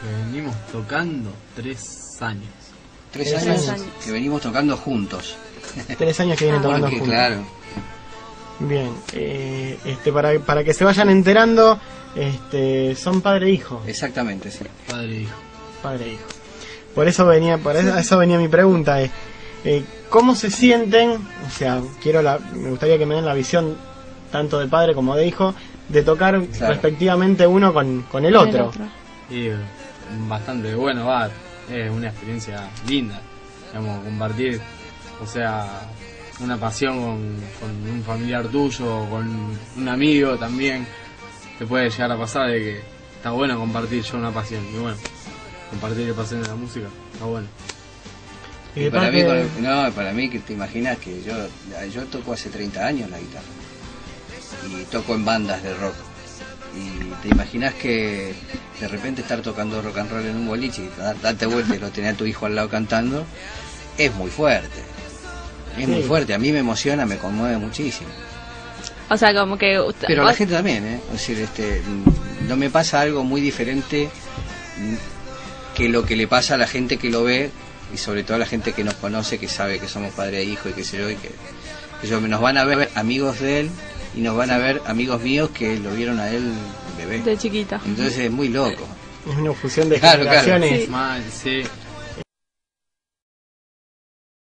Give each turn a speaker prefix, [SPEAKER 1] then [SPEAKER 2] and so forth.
[SPEAKER 1] Que venimos tocando tres años.
[SPEAKER 2] Tres
[SPEAKER 3] Tres
[SPEAKER 2] años,
[SPEAKER 3] años.
[SPEAKER 2] que venimos tocando juntos.
[SPEAKER 3] Tres años que vienen tocando
[SPEAKER 2] Porque,
[SPEAKER 3] juntos.
[SPEAKER 2] claro,
[SPEAKER 3] Bien, eh, este, para, para que se vayan enterando, este, son padre e hijo.
[SPEAKER 2] exactamente, sí.
[SPEAKER 1] Padre e hijo.
[SPEAKER 3] Padre e hijo. Por eso venía, por eso, eso venía mi pregunta, eh, eh, ¿cómo se sienten? O sea, quiero la, me gustaría que me den la visión tanto de padre como de hijo de tocar
[SPEAKER 2] Claro.
[SPEAKER 3] respectivamente uno con, con el
[SPEAKER 4] Con
[SPEAKER 3] otro.
[SPEAKER 1] Y eh, bastante bueno, va. Es una experiencia linda. Digamos, compartir, o sea, una pasión con, con un familiar tuyo, o con un amigo también. Te puede llegar a pasar de que está bueno compartir yo una pasión. Y bueno, compartir la pasión de la música, está bueno.
[SPEAKER 3] Y
[SPEAKER 2] para mí, no, para mí que te imaginas que yo, yo toco hace 30 años la guitarra y toco en bandas de rock. Y te imaginas que de repente estar tocando rock and roll en un boliche y dar- darte vuelta y lo tener a tu hijo al lado cantando, es muy fuerte. Es muy fuerte, a mí me emociona, me conmueve muchísimo.
[SPEAKER 4] O sea, como que... usted-
[SPEAKER 2] Pero a la gente también, ¿eh? Es decir, este, no me pasa algo muy diferente mm, que lo que le pasa a la gente que lo ve y sobre todo a la gente que nos conoce, que sabe que somos padre e hijo y que sé yo, y que, que yo- nos van a ver amigos de él y nos van a ver amigos míos que lo vieron a él bebé.
[SPEAKER 4] De chiquita.
[SPEAKER 2] Entonces es muy loco.
[SPEAKER 3] Es una fusión de
[SPEAKER 2] Claro, claro.
[SPEAKER 3] generaciones.
[SPEAKER 4] Sí.
[SPEAKER 1] Mal, sí.